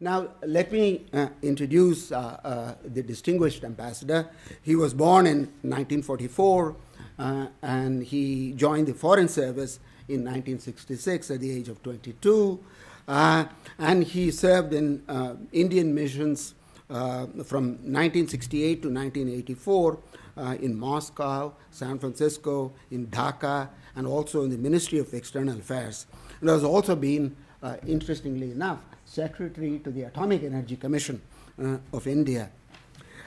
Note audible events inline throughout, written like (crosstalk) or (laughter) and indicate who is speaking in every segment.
Speaker 1: Now, let me uh, introduce uh, uh, the distinguished ambassador. He was born in 1944 uh, and he joined the Foreign Service in 1966 at the age of 22. Uh, and he served in uh, Indian missions from 1968 to 1984 in Moscow, San Francisco, in Dhaka, and also in the Ministry of External Affairs. And has also been, interestingly enough, secretary to the Atomic Energy Commission uh, of India.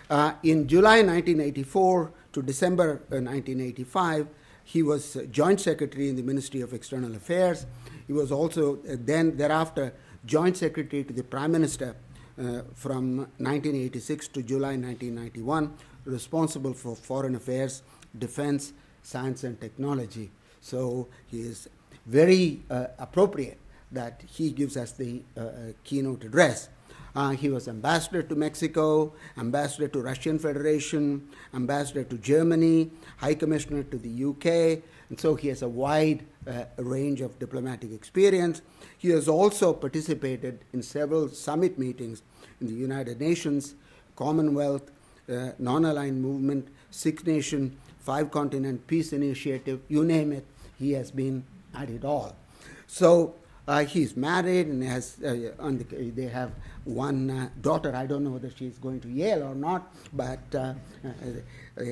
Speaker 1: Uh, in July 1984 to December 1985, uh, he was joint secretary in the Ministry of External Affairs. He was also then thereafter joint secretary to the Prime Minister uh, from 1986 to July 1991, responsible for foreign affairs, defense, science, and technology. So he is very uh, appropriate that he gives us the uh, uh, keynote address. Uh, he was ambassador to Mexico, ambassador to Russian Federation, ambassador to Germany, high commissioner to the UK, and so he has a wide uh, range of diplomatic experience. He has also participated in several summit meetings in the United Nations, Commonwealth, uh, non-aligned movement, Six Nation, Five Continent Peace Initiative, you name it, he has been at it all. So uh, he's married and has uh, the, they have one uh, daughter. I don't know whether she's going to Yale or not, but uh, uh,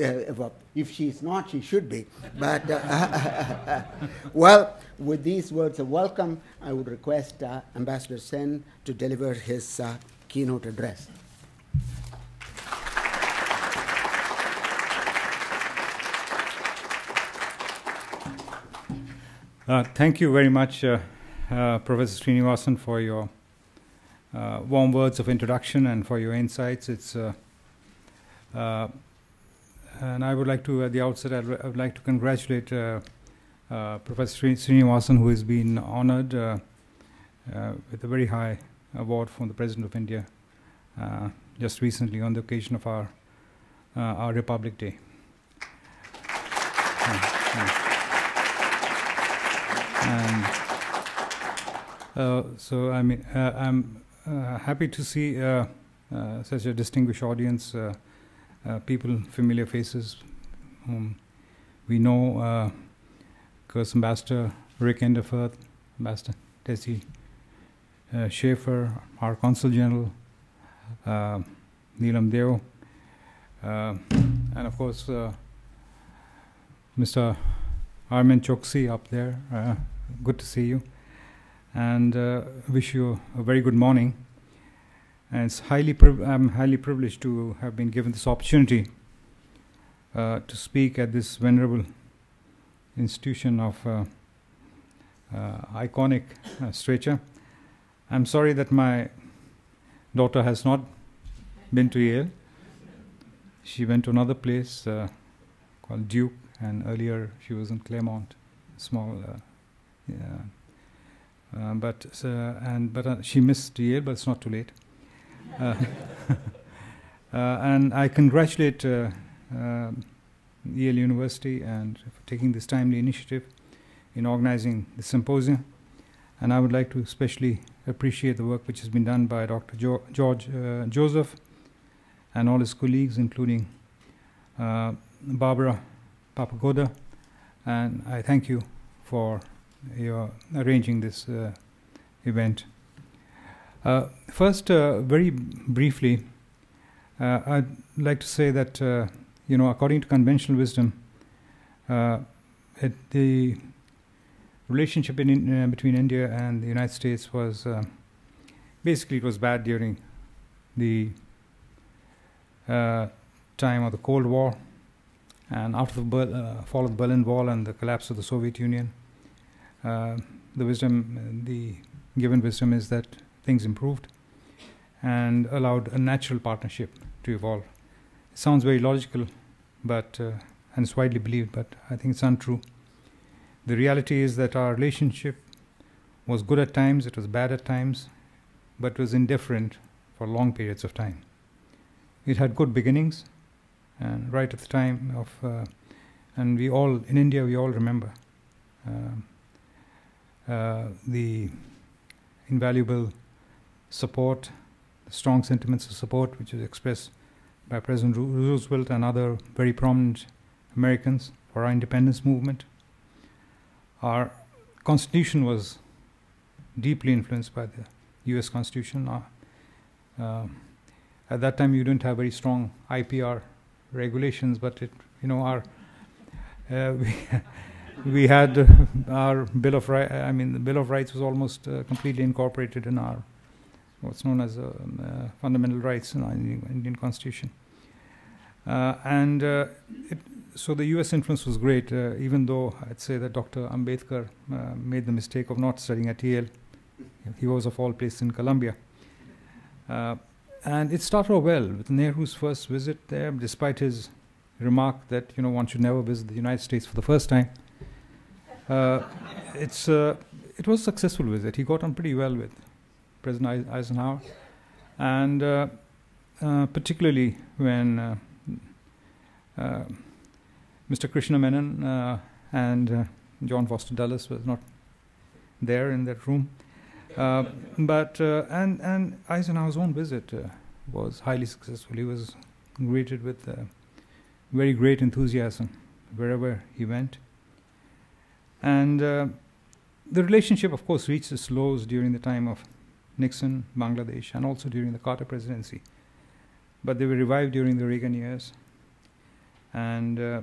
Speaker 1: uh, if she's not, she should be. But (laughs) well, with these words of welcome, I would request Ambassador Sen to deliver his keynote address.
Speaker 2: Uh, thank you very much, uh, uh, Professor Srinivasan, for your uh, warm words of introduction and for your insights. It's uh, and I would like to, at the outset, I'd, I would like to congratulate Professor Srinivasan, who has been honored with a very high award from the President of India just recently on the occasion of our our Republic Day. And uh, so I mean, uh, I'm uh, happy to see uh, uh, such a distinguished audience, uh, people, familiar faces, whom we know. Uh, Curse Ambassador Rick Inderfurth, Ambassador Tezi Schaffer, our Consul General Neelam Deo, and of course Mr. Armeane Choksi up there good to see you, and uh, wish you a very good morning. And it's highly I'm highly privileged to have been given this opportunity uh, to speak at this venerable institution of uh, uh iconic uh. I'm sorry that my daughter has not been to Yale. She went to another place uh, called Duke, and earlier she was in Claremont, small yeah. Uh, but and but uh, she missed Yale, but it's not too late. Uh, (laughs) uh, and I congratulate uh, Yale University and for taking this timely initiative in organizing the symposium. And I would like to especially appreciate the work which has been done by Dr. Jo- George Joseph and all his colleagues, including Barbara Papacoda. And I thank you for you're arranging this uh, event. Uh, first, uh, very briefly, uh, I'd like to say that uh, you know, according to conventional wisdom, the relationship in, between India and the United States was basically it was bad during the time of the Cold War, and after the Ber- fall of the Berlin Wall and the collapse of the Soviet Union uh, the wisdom, the given wisdom is that things improved and allowed a natural partnership to evolve. It sounds very logical, but uh, and it's widely believed, but I think it's untrue. The reality is that our relationship was good at times, it was bad at times, but was indifferent for long periods of time. It had good beginnings, and right at the time of, uh, and we all in India we all remember. Uh, the invaluable support, the strong sentiments of support which was expressed by President Roosevelt and other very prominent Americans for our independence movement. Our constitution was deeply influenced by the U.S. Constitution. Uh, uh, at that time, you didn't have very strong IPR regulations, but it, you know, our uh, (laughs) we had uh, our Bill of Rights. I mean, the Bill of Rights was almost uh, completely incorporated in our what's known as um, uh, fundamental rights in our Indian Constitution. and it, so the U.S. influence was great, even though I'd say that Dr. Ambedkar made the mistake of not studying at Yale. He was of all places in Columbia. Uh, and it started off well with Nehru's first visit there, despite his remark that you know one should never visit the United States for the first time. Uh, it's uh, it was a successful visit. He got on pretty well with President Eisenhower, and uh, uh particularly when uh, uh, Mr. Krishna Menon and John Foster Dulles was not there in that room. But and and Eisenhower's own visit was highly successful. He was greeted with very great enthusiasm wherever he went, and the relationship, of course, reached its lows during the time of Nixon, Bangladesh, and also during the Carter presidency. But they were revived during the Reagan years. And uh,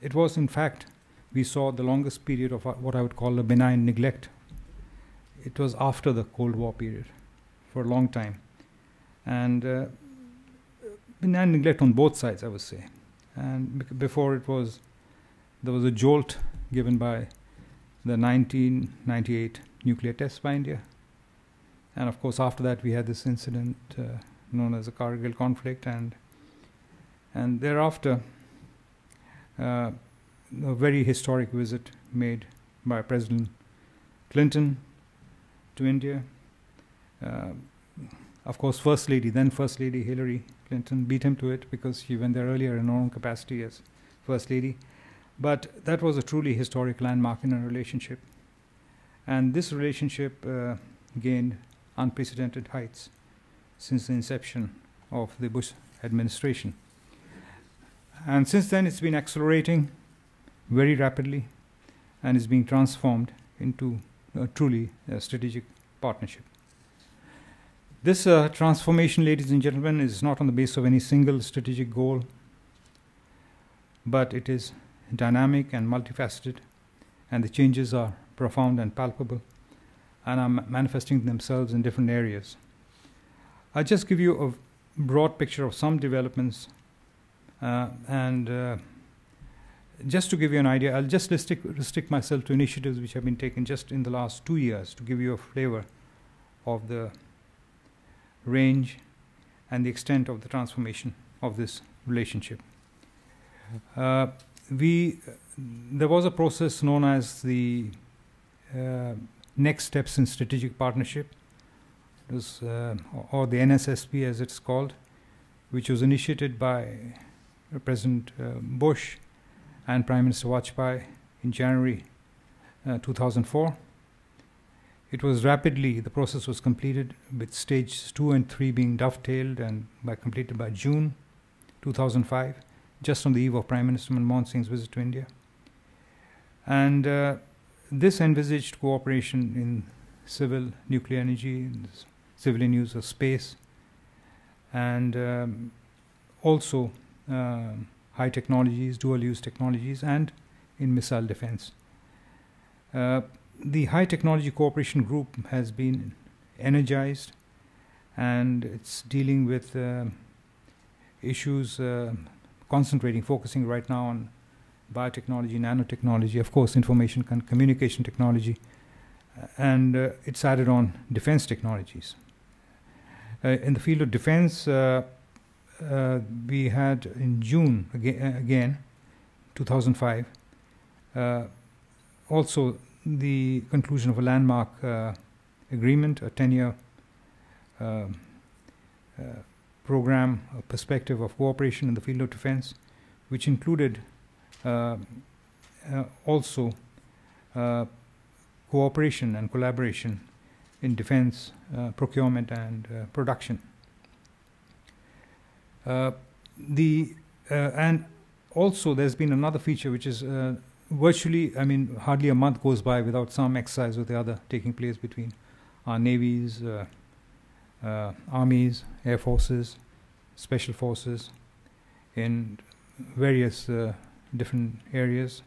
Speaker 2: it was, in fact, we saw the longest period of what I would call a benign neglect it was after the Cold War period for a long time. And uh, benign neglect on both sides, I would say. And before it was, there was a jolt given by the 1998 nuclear test by India. And of course, after that, we had this incident uh, known as the Kargil conflict, and and thereafter, uh, a very historic visit made by President Clinton to India. Uh, of course, First Lady, then First Lady Hillary Clinton, beat him to it because she went there earlier in her own capacity as First Lady. But that was a truly historic landmark in a relationship. And this relationship uh, gained unprecedented heights since the inception of the Bush administration. And since then, it's been accelerating very rapidly and is being transformed into a truly a strategic partnership. This uh, transformation, ladies and gentlemen, is not on the basis of any single strategic goal, but it is dynamic and multifaceted, and the changes are profound and palpable and are manifesting themselves in different areas. I'll just give you a broad picture of some developments uh, and uh, just to give you an idea, I'll just restrict, restrict myself to initiatives which have been taken just in the last two years to give you a flavor of the range and the extent of the transformation of this relationship. Uh, we there was a process known as the uh, next steps in strategic partnership, was, uh, or the NSSP as it's called, which was initiated by President uh, Bush and Prime Minister Vajpayee in January uh, 2004. It was rapidly, the process was completed with stages two and three being dovetailed and by completed by June 2005, just on the eve of Prime Minister Manmohan Singh's visit to India. And uh, this envisaged cooperation in civil nuclear energy, civilian use of space, and um, also um, high technologies, dual use technologies, and in missile defense. Uh, the High Technology Cooperation Group has been energized and it's dealing with uh, issues, uh, concentrating, focusing right now on biotechnology, nanotechnology, of course, information and communication technology, uh, and uh, it's added on defense technologies. Uh, in the field of defense, uh, uh, we had in June again, again 2005, uh, also the conclusion of a landmark uh, agreement, a 10 year uh, uh, program, a perspective of cooperation in the field of defense, which included uh, also cooperation and collaboration in defense, uh, procurement, and uh, production. Uh, the uh, and also there's been another feature which is uh, virtually, I mean, hardly a month goes by without some exercise or the other taking place between our navies, armies, air forces, special forces, in various different areas,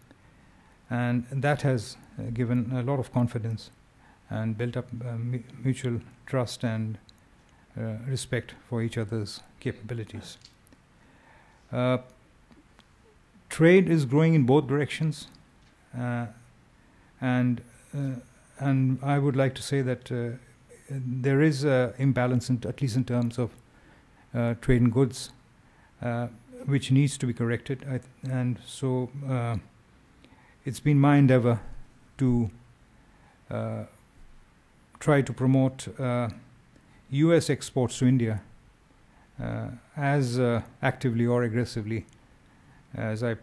Speaker 2: and that has given a lot of confidence and built up uh, mutual trust and uh, respect for each other's capabilities. Uh, trade is growing in both directions, uh, and uh, and I would like to say that uh, there is an imbalance, in, at least in terms of trade in goods, which needs to be corrected. Th- and so it's been my endeavor to uh, try to promote uh, U.S. exports to India uh, as uh, actively or aggressively as I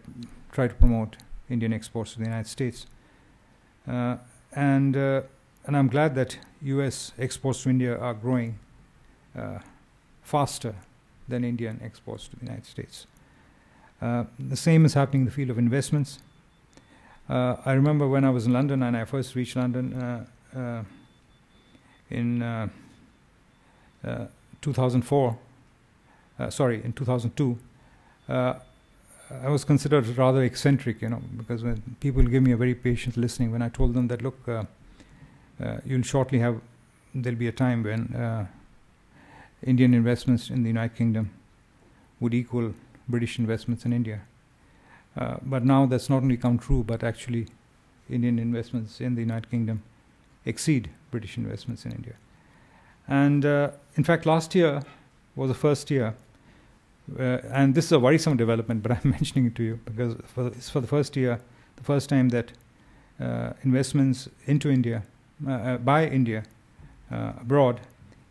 Speaker 2: try to promote Indian exports to the United States. Uh, and uh, and I'm glad that U.S. exports to India are growing faster than Indian exports to the United States. the same is happening in the field of investments. Uh, I remember when I was in London and I first reached London uh, uh, in 2004, sorry, in 2002. I was considered rather eccentric, you know, because when people give me a very patient listening, when I told them that, look, uh, uh, you'll shortly have, there'll be a time when uh, Indian investments in the United Kingdom would equal British investments in India. Uh, but now that's not only come true, but actually Indian investments in the United Kingdom exceed British investments in India. And uh, in fact, last year was the first year, uh, and this is a worrisome development, but (laughs) I'm mentioning it to you because for it's for the first year, the first time that uh, investments into India uh, by India abroad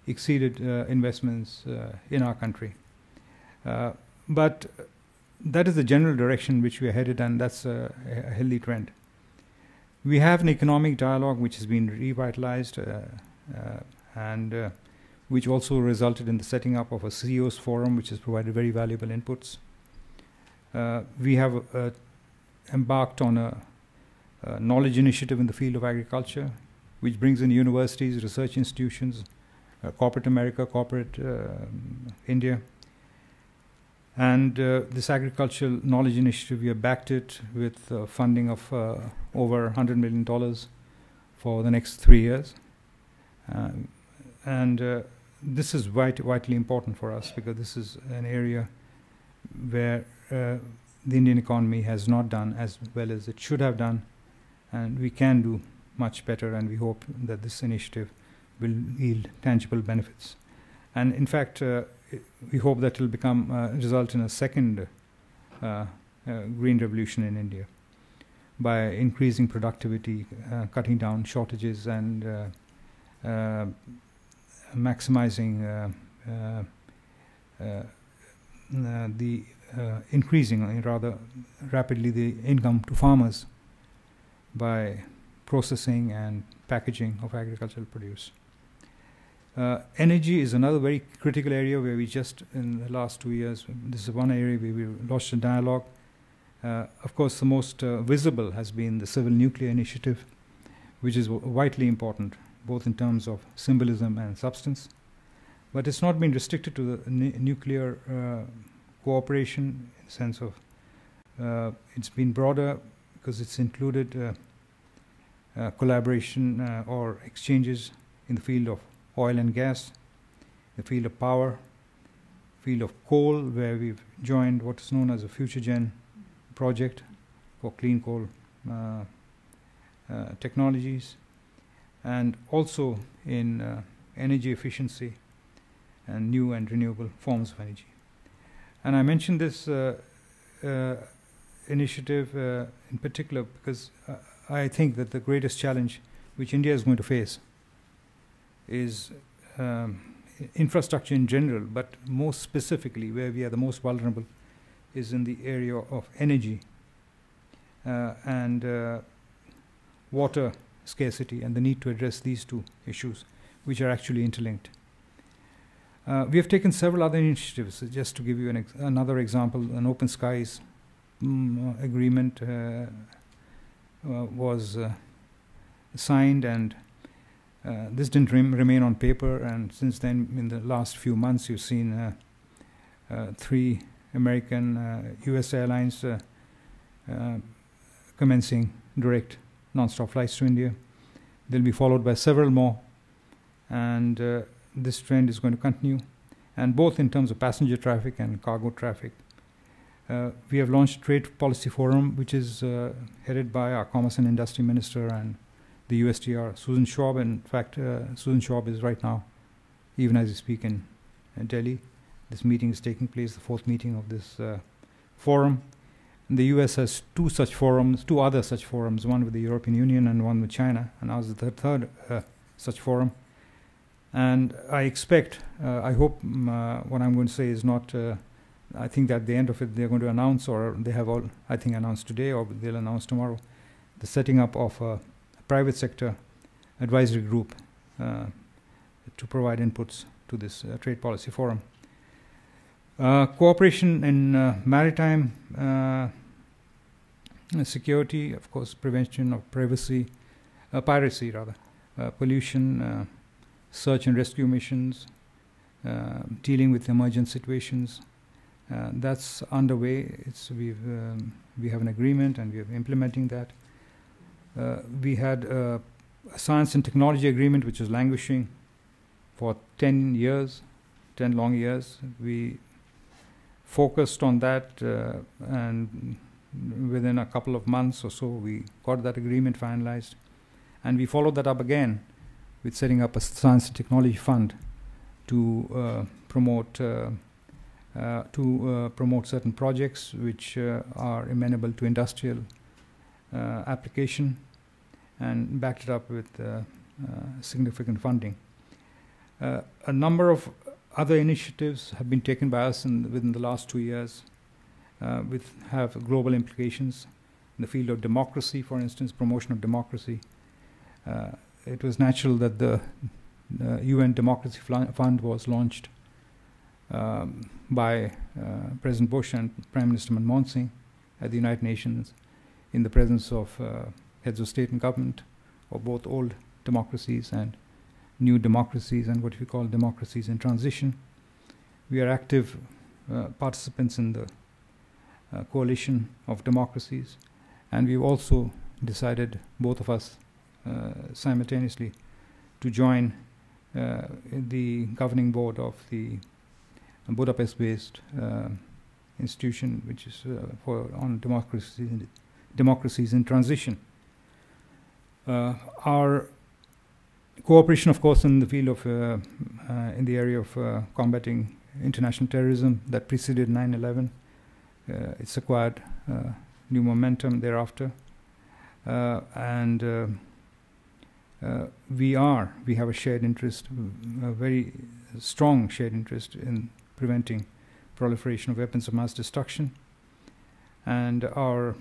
Speaker 2: exceeded investments in our country. but that is the general direction which we are headed, and that's a, a healthy trend. We have an economic dialogue which has been revitalized uh, uh, and uh, which also resulted in the setting up of a CEOs forum, which has provided very valuable inputs. Uh, we have uh, embarked on a, a, knowledge initiative in the field of agriculture, which brings in universities, research institutions, uh, corporate America, corporate India, and uh, this agricultural knowledge initiative, we have backed it with uh, funding of uh, over $100 million for the next three years. Um, and this is vit- vitally important for us because this is an area where uh, the Indian economy has not done as well as it should have done. And we can do much better, and we hope that this initiative will yield tangible benefits. And in fact, uh, we hope that it will become uh, result in a second uh, uh, green revolution in India by increasing productivity, uh, cutting down shortages, and uh, uh, maximizing the increasing rather rapidly the income to farmers by processing and packaging of agricultural produce. Uh, energy is another very critical area where we just, in the last two years, this is one area where we launched a dialogue. Uh, of course, the most uh, visible has been the Civil Nuclear Initiative, which is vitally important, both in terms of symbolism and substance. But it's not been restricted to the nuclear uh, cooperation in the sense of uh, it's been broader because it's included uh, collaboration or exchanges in the field of oil and gas, the field of power, field of coal, where we've joined what is known as a FutureGen project for clean coal uh, uh, technologies, and also in uh, energy efficiency and new and renewable forms of energy. And I mentioned this uh, uh, initiative uh, in particular because I think that the greatest challenge which India is going to face is um, infrastructure in general, but most specifically, where we are the most vulnerable, is in the area of energy uh, and uh, water scarcity and the need to address these two issues, which are actually interlinked. Uh, we have taken several other initiatives. Just to give you an ex- another example, an Open Skies mm, agreement uh, was uh, signed, and uh, this didn't rem- remain on paper. And since then, in the last few months, you've seen uh, uh, three American U.S. airlines commencing direct non-stop flights to India. They'll be followed by several more, and this trend is going to continue, and both in terms of passenger traffic and cargo traffic. Uh, we have launched trade policy forum, which is uh, headed by our Commerce and Industry Minister and the USTR, Susan Schwab. In fact, uh, Susan Schwab is right now, even as we speak, in, in, Delhi. This meeting is taking place, the fourth meeting of this uh, forum. And the US has two such forums, two other such forums, one with the European Union and one with China, and ours is the third uh, such forum. And I expect, uh, I hope uh, what I'm going to say is not, I think that at the end of it they're going to announce, or they have all, I think, announced today, or they'll announce tomorrow, the setting up of a, private sector advisory group uh, to provide inputs to this uh, trade policy forum. Uh, cooperation in maritime security, of course, prevention of privacy, piracy rather, pollution search and rescue missions, uh, dealing with emergent situations. Uh, that's underway. It's we've um, we have an agreement and we are implementing that. Uh, we had a science and technology agreement which was languishing for 10 years, 10 long years. We focused on that uh, and within a couple of months or so we got that agreement finalized and we followed that up again with setting up a science and technology fund to uh, promote uh, to uh, promote certain projects which uh, are amenable to industrial uh, application and backed it up with significant funding. a number of other initiatives have been taken by us in, within the last two years, with have global implications in the field of democracy, for instance, promotion of democracy, it was natural that the uh, UN Democracy Fund was launched um, by uh, President Bush and Prime Minister Manmohan Singh at the United Nations in the presence of uh, heads of state and government of both old democracies and new democracies and what we call democracies in transition. We are active uh, participants in the uh, coalition of democracies, and we've also decided, both of us, uh, simultaneously to join uh, the governing board of the Budapest-based uh, institution, which is for on democracies democracies in transition. our cooperation, of course, in the field of, uh, uh, in the area of uh, combating international terrorism that preceded 9/11. it's acquired new momentum thereafter, and uh, we are, we have a shared interest, a very strong shared interest in preventing proliferation of weapons of mass destruction. And our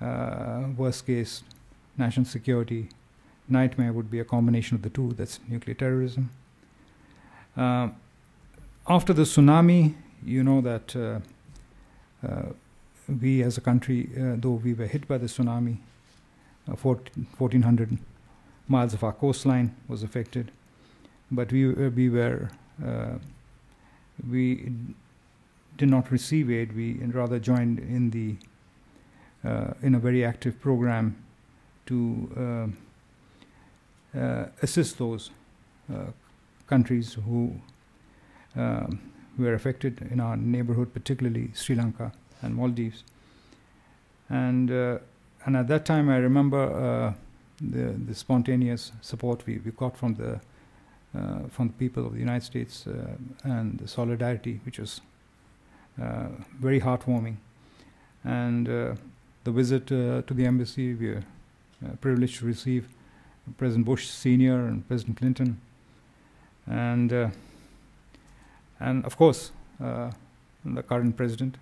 Speaker 2: uh, worst case national security nightmare would be a combination of the two that's nuclear terrorism. Uh, after the tsunami, you know that uh, uh, we as a country, uh, though we were hit by the tsunami, 1400 miles of our coastline was affected, but we uh, we were uh, we did not receive aid. We rather joined in the uh, in a very active program to uh, uh, assist those uh, countries who um, were affected in our neighborhood, particularly Sri Lanka and Maldives. And and at that time, I remember the, the spontaneous support we, we got from the uh, from the people of the United States uh, and the solidarity, which was uh, very heartwarming. And uh, the visit uh, to the embassy, we were uh, privileged to receive President Bush Senior and President Clinton, and and of course the current President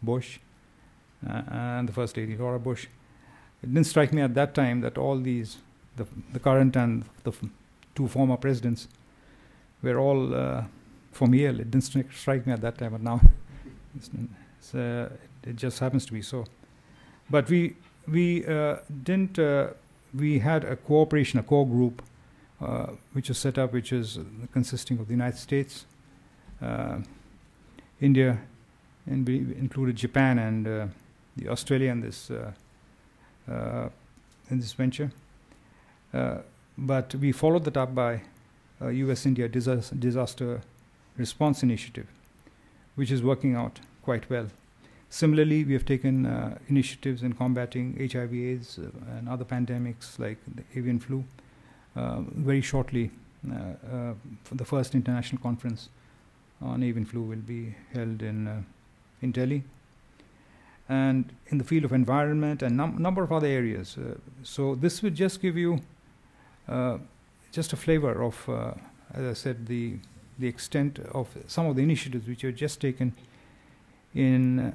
Speaker 2: Bush and the First Lady Laura Bush. It didn't strike me at that time that all these, the, the current and the two former presidents were all uh, from Yale. It didn't stri- strike me at that time, but now (laughs) uh, it just happens to be so. But we we uh, didn't. Uh, we had a cooperation, a core group, uh, which was set up, which is consisting of the United States, uh, India, and we included Japan and the Australia in this in this venture. Uh, but we followed that up by a U.S.-India disaster, disaster response initiative, which is working out quite well. Similarly, we have taken uh, initiatives in combating HIV/AIDS uh, and other pandemics like the avian flu. Uh, very shortly, uh, uh, the first international conference on avian flu will be held in uh, in Delhi, and in the field of environment and num- number of other areas. Uh, so this would just give you uh, just a flavor of, uh, as I said, the the extent of some of the initiatives which are just taken in uh,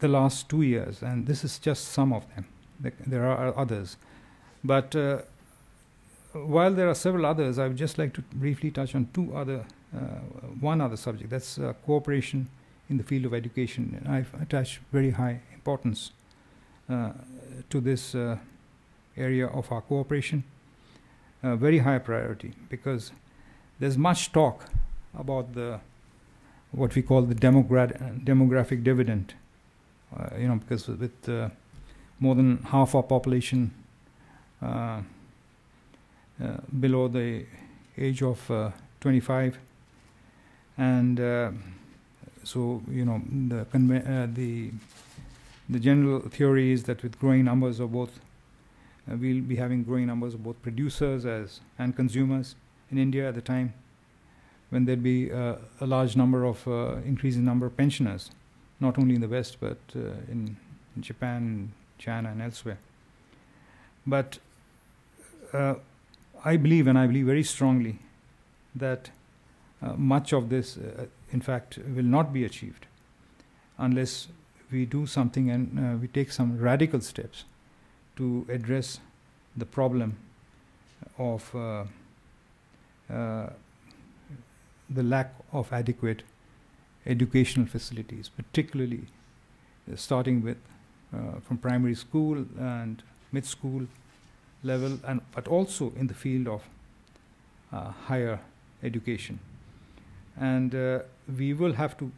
Speaker 2: the last two years, and this is just some of them. There are others, but uh, while there are several others, I would just like to briefly touch on two other, uh, one other subject. That's uh, cooperation in the field of education. And I attach very high importance uh, to this uh, area of our cooperation. Very high priority because there's much talk about the what we call the demogra- demographic dividend. Uh, you know, because with uh, more than half our population uh, uh, below the age of uh, 25, and uh, so you know the the the general theory is that with growing numbers of both, uh, we'll be having growing numbers of both producers as and consumers in India at the time when there'd be uh, a large number of uh, increasing number of pensioners, not only in the West but uh, in, in Japan, China, and elsewhere. But uh, I believe, and I believe very strongly, that uh, much of this, in fact, will not be achieved unless we do something and we take some radical steps to address the problem of uh, uh, the lack of adequate educational facilities, particularly uh, starting with uh, from primary school and mid school level, and but also in the field of uh, higher education. And we will have to,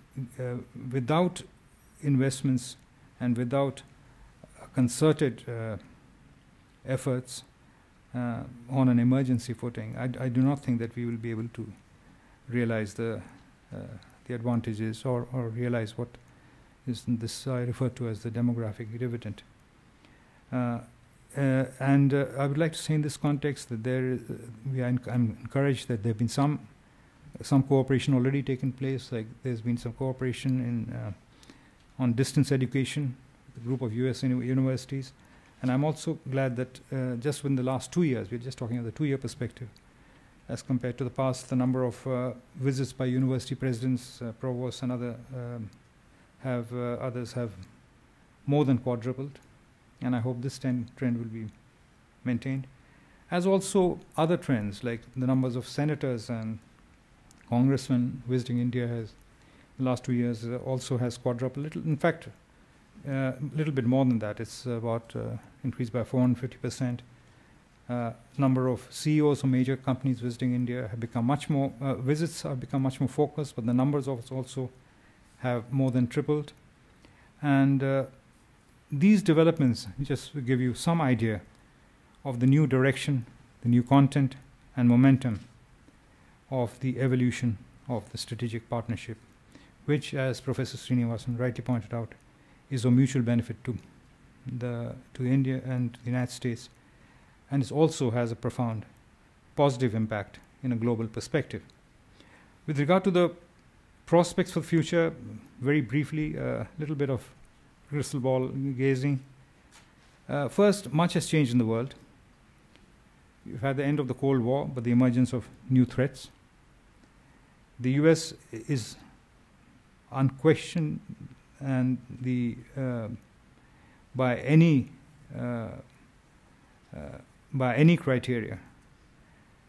Speaker 2: without investments and without concerted uh, efforts uh, on an emergency footing, I, I do not think that we will be able to realize the uh, the advantages or, or realize what is this I refer to as the demographic dividend. Uh, uh, and uh, I would like to say in this context that there, we are I'm encouraged that there have been some some cooperation already taken place. Like there's been some cooperation in on distance education, group of U.S. uni- universities, and I'm also glad that uh, just within the last two years, we're just talking of the two-year perspective, as compared to the past, the number of uh, visits by university presidents, uh, provosts, and other um, have uh, others have more than quadrupled, and I hope this trend trend will be maintained. As also other trends like the numbers of senators and congressmen visiting India has the last two years uh, also has quadrupled. Little, in fact, a little bit more than that. It's about uh, increased by 450 percent. Uh, number of CEOs of major companies visiting India have become much more. Uh, visits have become much more focused, but the numbers of also have more than tripled. And uh, these developments just give you some idea of the new direction, the new content, and momentum of the evolution of the strategic partnership, which, as Professor Srinivasan rightly pointed out, is of mutual benefit to the to India and the United States, and it also has a profound positive impact in a global perspective. With regard to the prospects for the future, very briefly, a little bit of crystal ball gazing. Uh, first, much has changed in the world. You've had the end of the Cold War, but the emergence of new threats. The US is unquestioned and the uh, by any uh, uh, by any criteria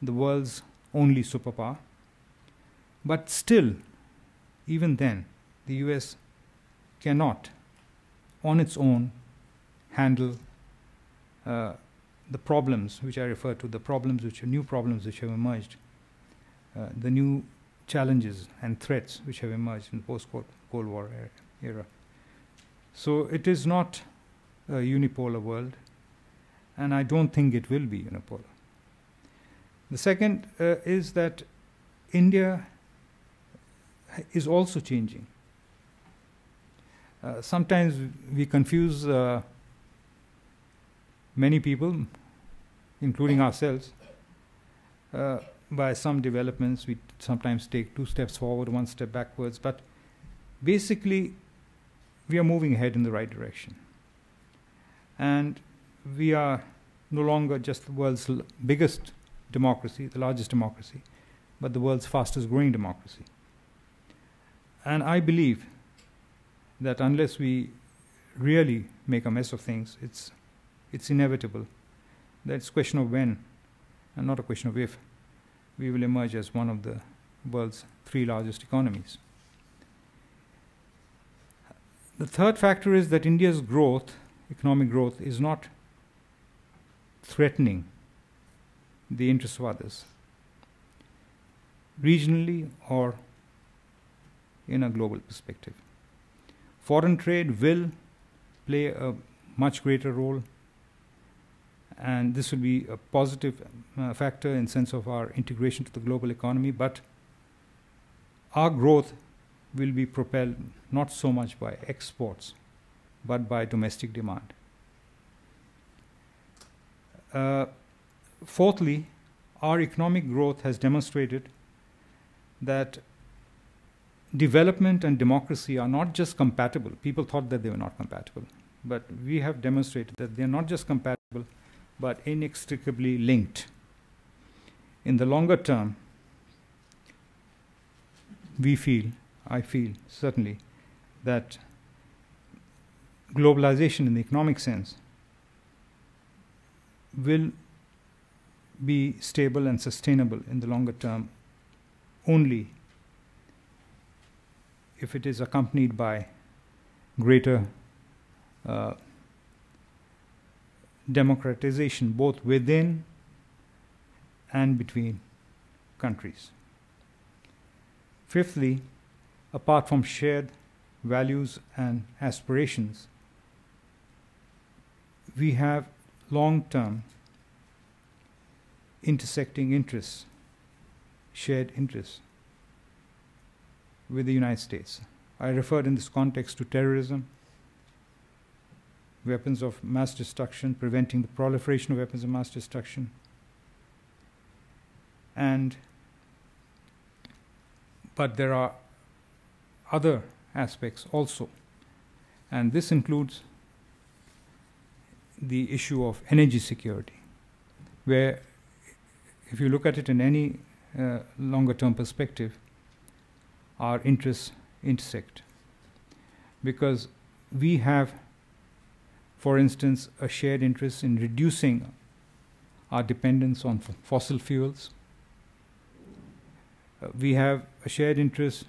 Speaker 2: the world's only superpower. But still, even then, the US cannot, on its own, handle uh, the problems which I refer to, the problems which are new problems which have emerged, uh, the new challenges and threats which have emerged in post Cold War era. So it is not a unipolar world, and I don't think it will be unipolar. The second uh, is that India is also changing. Uh, sometimes we confuse uh, many people, including ourselves, uh, by some developments. We sometimes take two steps forward, one step backwards, but basically, we are moving ahead in the right direction. And we are no longer just the world's biggest democracy, the largest democracy, but the world's fastest growing democracy. And I believe that unless we really make a mess of things, it's, it's inevitable that it's a question of when and not a question of if we will emerge as one of the world's three largest economies. The third factor is that India's growth, economic growth, is not threatening the interests of others, regionally or in a global perspective. Foreign trade will play a much greater role, and this will be a positive uh, factor in sense of our integration to the global economy. But our growth will be propelled not so much by exports, but by domestic demand. Uh, fourthly, our economic growth has demonstrated that development and democracy are not just compatible. People thought that they were not compatible. But we have demonstrated that they are not just compatible, but inextricably linked. In the longer term, we feel, I feel certainly, that globalization in the economic sense will be stable and sustainable in the longer term only if it is accompanied by greater uh, democratization both within and between countries. Fifthly, apart from shared values and aspirations, we have long term intersecting interests, shared interests with the United States. I referred in this context to terrorism, weapons of mass destruction, preventing the proliferation of weapons of mass destruction, and but there are other aspects also, and this includes the issue of energy security, where if you look at it in any uh, longer term perspective, our interests intersect. Because we have, for instance, a shared interest in reducing our dependence on f- fossil fuels. Uh, we have a shared interest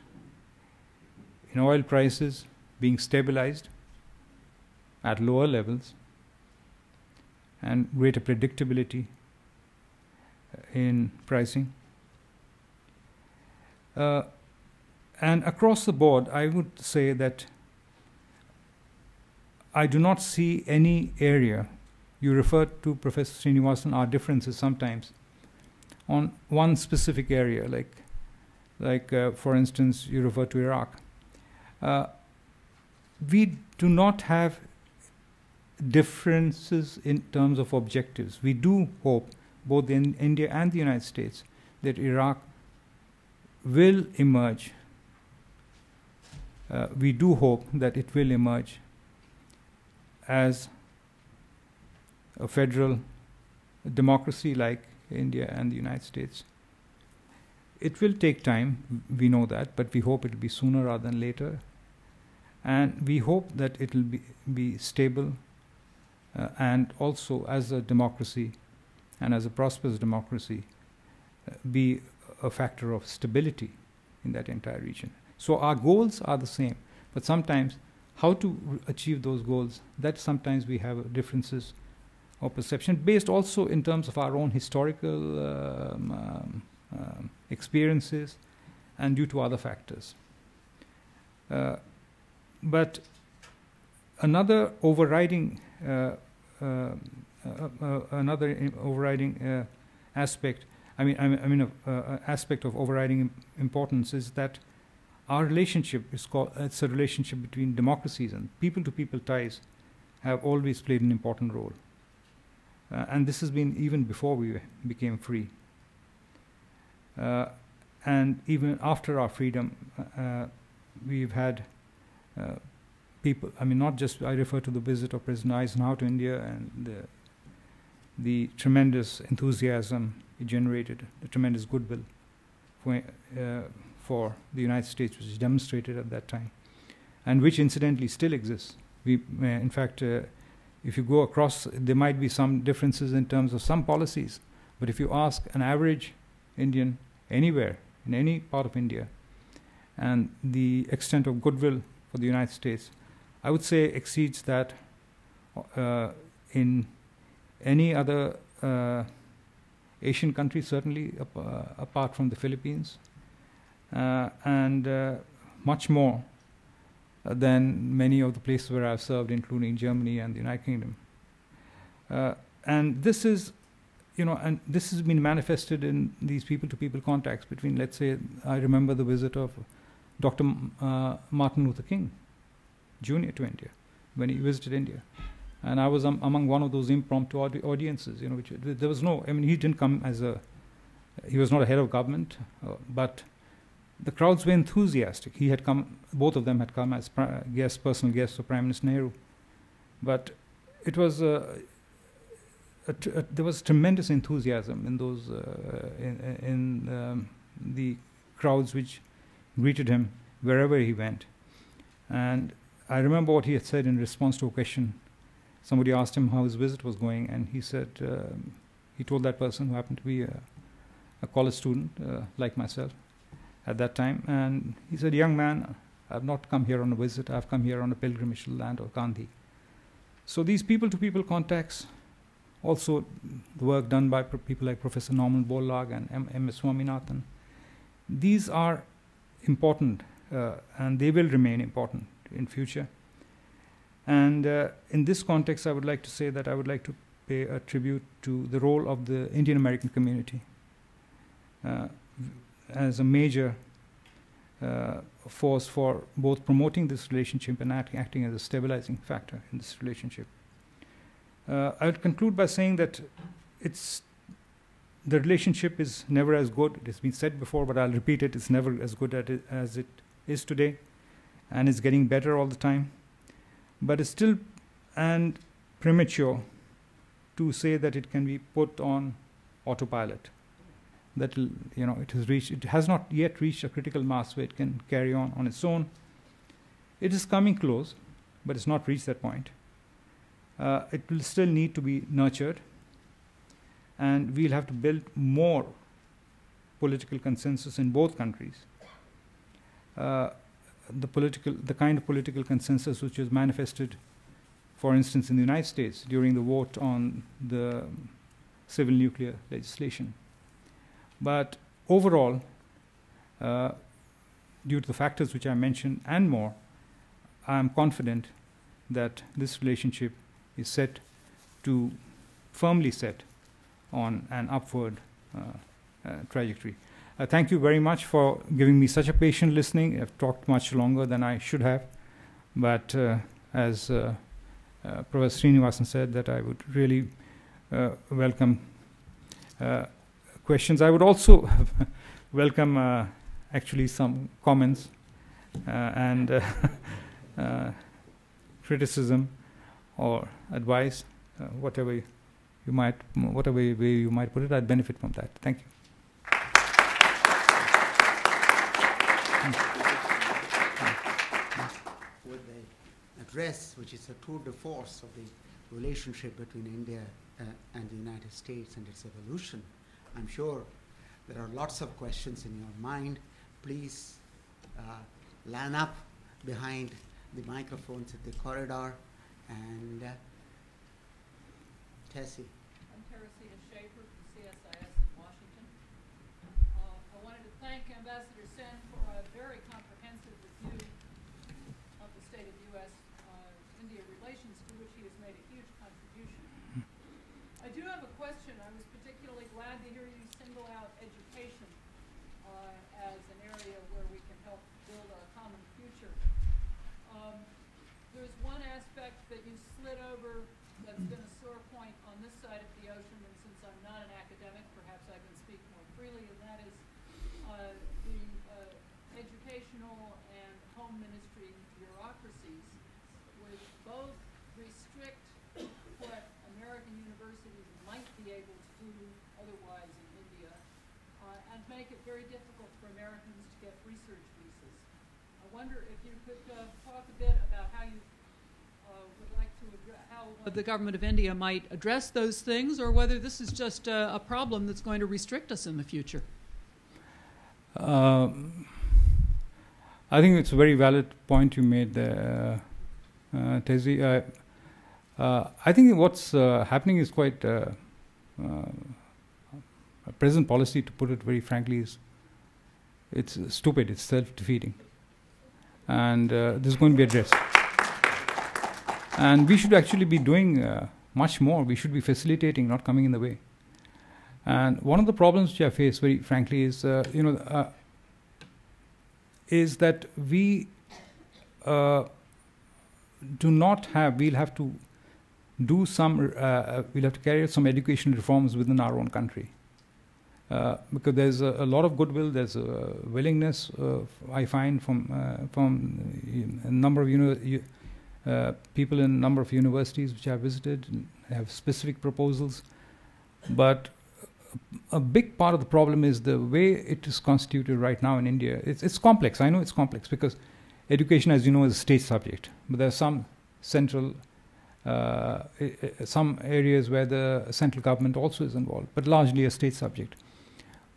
Speaker 2: in oil prices being stabilized at lower levels and greater predictability uh, in pricing. Uh, and across the board, I would say that I do not see any area. You referred to Professor Srinivasan, our differences sometimes on one specific area, like, like uh, for instance, you refer to Iraq. Uh, we do not have differences in terms of objectives. We do hope, both in India and the United States, that Iraq will emerge uh, we do hope that it will emerge as a federal democracy like India and the United States. It will take time, we know that, but we hope it will be sooner rather than later. And we hope that it will be, be stable uh, and also as a democracy and as a prosperous democracy be a factor of stability in that entire region. So our goals are the same, but sometimes how to achieve those goals, that sometimes we have differences of perception based also in terms of our own historical um, um, um, experiences and due to other factors. Uh, but another overriding uh, uh, uh, another overriding aspect I mean, I mean, uh, uh, aspect of overriding importance is that our relationship is called. It's a relationship between democracies and people-to-people ties have always played an important role, uh, and this has been even before we became free. And even after our freedom, we've had people. I mean, not just I refer to the visit of President Eisenhower to India and the the tremendous enthusiasm it generated, the tremendous goodwill for, uh, for the United States, which was demonstrated at that time, and which incidentally still exists. We, uh, in fact, uh, if you go across, there might be some differences in terms of some policies, but if you ask an average Indian anywhere in any part of India, and the extent of goodwill for the United States, I would say exceeds that uh, in any other uh, Asian country, certainly uh, apart from the Philippines, uh, and uh, much more uh, than many of the places where I've served, including Germany and the United Kingdom. And this is, you know, and this has been manifested in these people-to-people contacts between, let's say, I remember the visit of Dr. Uh, Martin Luther King Jr. to India when he visited India and I was um, among one of those impromptu audi- audiences. You know, which there was no. I mean, he didn't come as a. He was not a head of government, uh, but the crowds were enthusiastic. He had come. Both of them had come as pri- guests, personal guests of Prime Minister Nehru, but it was. Uh, a tr- a- there was tremendous enthusiasm in those uh, in, in um, the crowds which greeted him wherever he went, and I remember what he had said in response to a question somebody asked him how his visit was going, and he said um, he told that person who happened to be a, a college student uh, like myself at that time, and he said, "Young man, I've not come here on a visit. I've come here on a pilgrimage to the land of Gandhi." So these people-to-people contacts, also the work done by people like Professor Norman Borlaug and M. S. Swaminathan, these are important, uh, and they will remain important in future. And uh, in this context, I would like to say that I would like to pay a tribute to the role of the Indian American community uh, as a major uh, force for both promoting this relationship and act- acting as a stabilizing factor in this relationship. Uh, I would conclude by saying that it's the relationship is never as good. It has been said before, but I'll repeat it. It's never as good it as it is today, and it's getting better all the time. But it's still and premature to say that it can be put on autopilot. That you know it has reached it has not yet reached a critical mass where it can carry on on its own. It is coming close but it's not reached that point. Uh, it will still need to be nurtured and we'll have to build more political consensus in both countries. Uh, the political the kind of political consensus which was manifested for instance in the United States during the vote on the civil nuclear legislation. But overall uh, due to the factors which I mentioned and more I am confident that this relationship is set to firmly set on an upward uh, uh, trajectory uh, thank you very much for giving me such a patient listening. I've talked much longer than I should have, but as Professor Srinivasan said, that I would really welcome questions. I would also (laughs) welcome actually some comments uh, and (laughs) uh, uh, criticism or advice, whatever you might, whatever way you might put it. I'd benefit from that. Thank you.
Speaker 1: with the address, which is a tour de force of the relationship between India uh, and the United States and its evolution, I'm sure there are lots of questions in your mind. Please uh, line up behind the microphones in the corridor and uh, Tezi.
Speaker 3: I'm Teresita Schaffer from CSIS in Washington. Uh, I wanted to thank Ambassador Sen for a very comprehensive review of the state of U.S. uh, India relations, to which he has made a huge contribution. I do have a question. I was particularly glad to hear you single out education uh, as an area where we can help build our common future. Um, there's one aspect that you slid over that's been a sore point on this side of the ocean, and since I'm not an academic, perhaps I can speak more freely, and that is uh, the uh, educational and home ministry bureaucracies, which both restrict what American universities might be able to do otherwise in India, uh, and make it very difficult for Americans to get research visas. I wonder if you could uh, talk a bit about how you uh, would like to address, how the government of India might address those things, or whether this is just uh, a problem that's going to restrict us in the future.
Speaker 2: Um, I think it's a very valid point you made there, uh, uh, Tezi. Uh, I think what's happening is quite a present policy, to put it very frankly, is it's stupid. It's self-defeating, and uh, this is going to be addressed. And we should actually be doing uh, much more. We should be facilitating, not coming in the way. And one of the problems which I face, very frankly, is uh, you know uh, is that we uh, do not have. We'll have to do some. Uh, we'll have to carry out some educational reforms within our own country. Uh, because there's a, a lot of goodwill, there's a willingness uh, I find from uh, from a number of uni- people in a number of universities which I have visited have specific proposals, but a big part of the problem is the way it is constituted right now in India. It's, it's complex. I know it's complex because education, as you know, is a state subject. But there are some central, uh, some areas where the central government also is involved, but largely a state subject.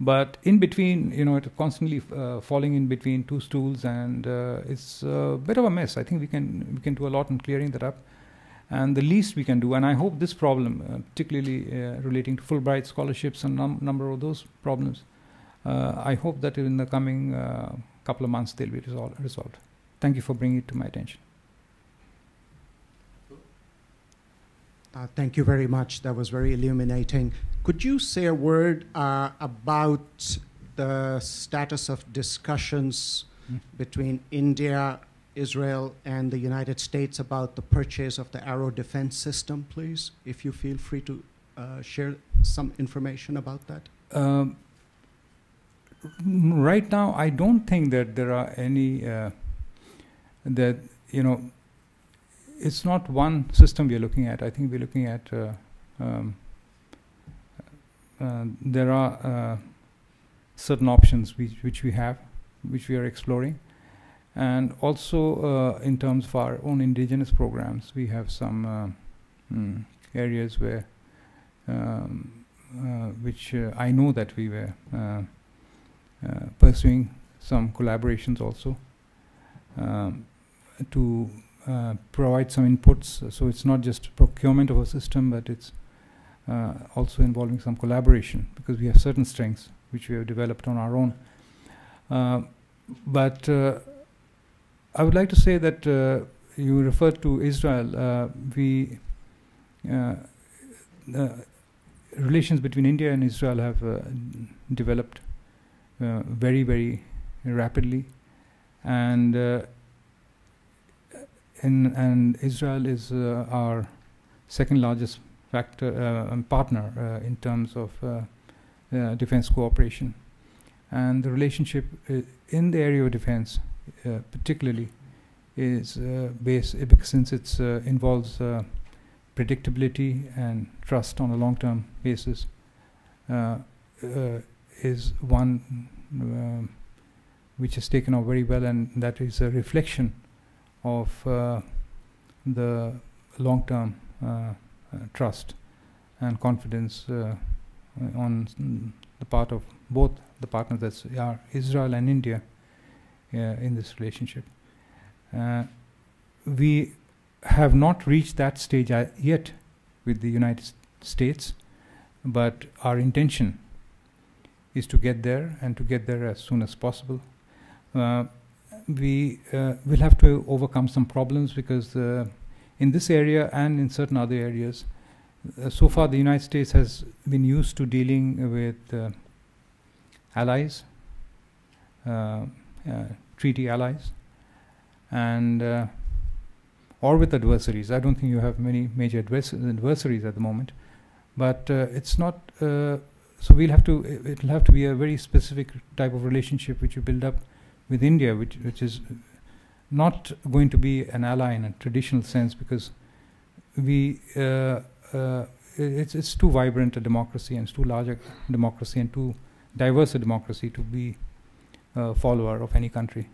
Speaker 2: But in between, you know, it's constantly uh, falling in between two stools, and uh, it's a bit of a mess. I think we can we can do a lot in clearing that up. And the least we can do, and I hope this problem, uh, particularly uh, relating to Fulbright scholarships and num- number of those problems, uh, I hope that in the coming couple of months they'll be resol- resolved. Thank you for bringing it to my attention.
Speaker 4: Uh, thank you very much. That was very illuminating. Could you say a word uh, about the status of discussions
Speaker 2: Hmm.
Speaker 4: between India, Israel, and the United States about the purchase of the Arrow defense system, please? If you feel free to uh, share some information about that.
Speaker 2: Um, right now, I don't think that there are any uh, that you know. It's not one system we are looking at. I think we're looking at. Uh, um, uh, there are uh, certain options which, which we have, which we are exploring, and also in terms of our own indigenous programs, we have some mm, areas where. Um, uh, which uh, I know that we were uh, pursuing some collaborations also um, to uh, provide some inputs. So it's not just procurement of a system, but it's uh, also involving some collaboration because we have certain strengths which we have developed on our own. Uh, but uh, I would like to say that uh, you referred to Israel. We relations between India and Israel have developed very, very rapidly, and in, and Israel is uh, our second largest factor uh, um, partner uh, in terms of uh, uh, defense cooperation, and the relationship uh, in the area of defense, uh, particularly, is uh, based uh, since it uh, involves uh, predictability and trust on a long-term basis uh, uh, is one um, which is taken off very well, and that is a reflection of uh, the long-term uh, uh, trust and confidence on the part of both the partners that are Israel and India in this relationship. We have not reached that stage yet with the United States, but our intention is to get there and to get there as soon as possible. Uh, we uh, will have to overcome some problems because uh, in this area and in certain other areas, uh, so far the United States has been used to dealing with uh, allies, uh, treaty allies, and or with adversaries. I don't think you have many major adversaries at the moment, but it's not so we'll have to it'll have to be a very specific type of relationship which you build up with India, which which is not going to be an ally in a traditional sense because we uh, uh, it's it's too vibrant a democracy and it's too large a democracy and too diverse a democracy to be a follower of any country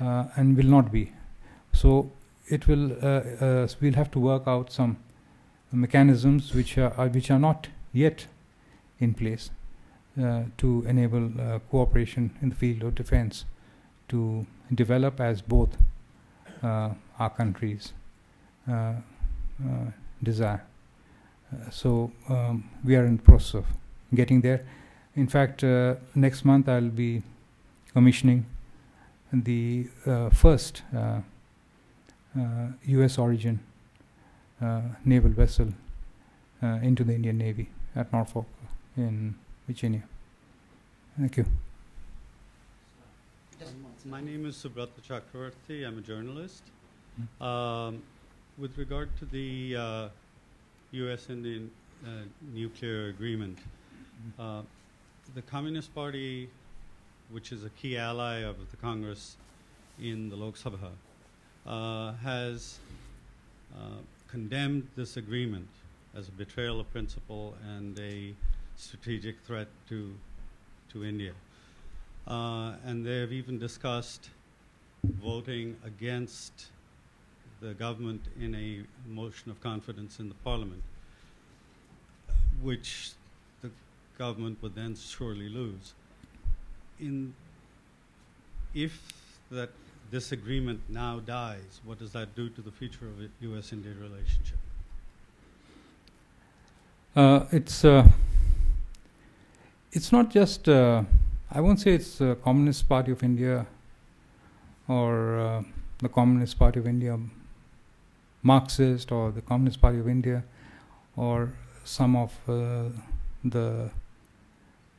Speaker 2: uh, and will not be. So it will uh, uh, we'll have to work out some mechanisms which are, are which are not yet in place uh, to enable cooperation in the field of defense to develop as both uh, our countries uh, uh, desire. So um, we are in the process of getting there. In fact, next month I'll be commissioning the first U.S. origin naval vessel into the Indian Navy at Norfolk in Virginia. Thank you.
Speaker 5: My name is Subrata Chakravarti. I'm a journalist. Mm. Um, with regard to the uh, U.S. Indian uh, nuclear agreement, mm. uh, the Communist Party, which is a key ally of the Congress in the Lok Sabha, uh, has uh, condemned this agreement as a betrayal of principle and a strategic threat to, to India. Uh, and they have even discussed voting against the government in a motion of confidence in the parliament, which the government would then surely lose. In, if that disagreement now dies, what does that do to the future of the U.S. India relationship?
Speaker 2: Uh, it's uh, it's not just, uh, I won't say it's the Communist Party of India or uh, the Communist Party of India Marxist or the Communist Party of India or some of uh, the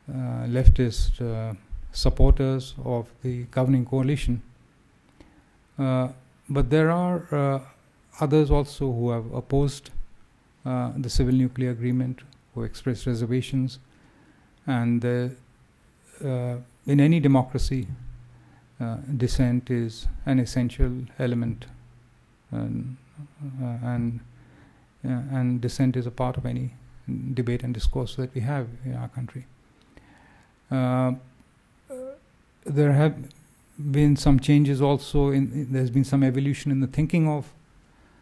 Speaker 2: uh, leftist uh, supporters of the governing coalition. Uh, but there are others also who have opposed the civil nuclear agreement, who expressed reservations and uh, in any democracy, uh, dissent is an essential element, and uh, and, and dissent is a part of any debate and discourse that we have in our country. Uh, there have been some changes also. In, in, there's been some evolution in the thinking of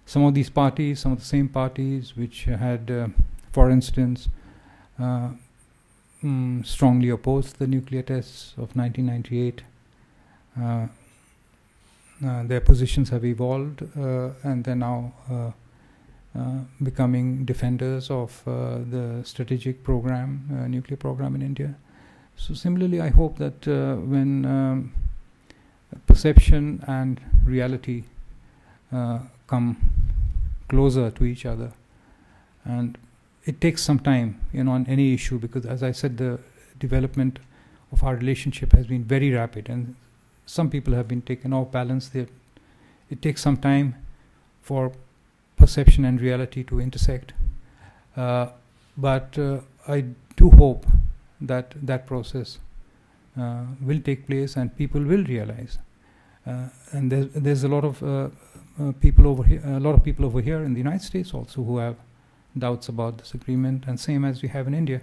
Speaker 2: some of these parties, some of the same parties which had, uh, for instance, uh, mm, strongly opposed the nuclear tests of 1998. Uh, uh, their positions have evolved uh, and they're now uh, uh, becoming defenders of the strategic program, nuclear program in India. So, similarly, I hope that when um, perception and reality come closer to each other and it takes some time, you know, on any issue because, as I said, the development of our relationship has been very rapid, and some people have been taken off balance. It takes some time for perception and reality to intersect. Uh, but uh, I do hope that that process uh, will take place and people will realize. Uh, and there's, there's a lot of uh, uh, people over here, a lot of people over here in the United States also who have doubts about this agreement, and same as we have in India.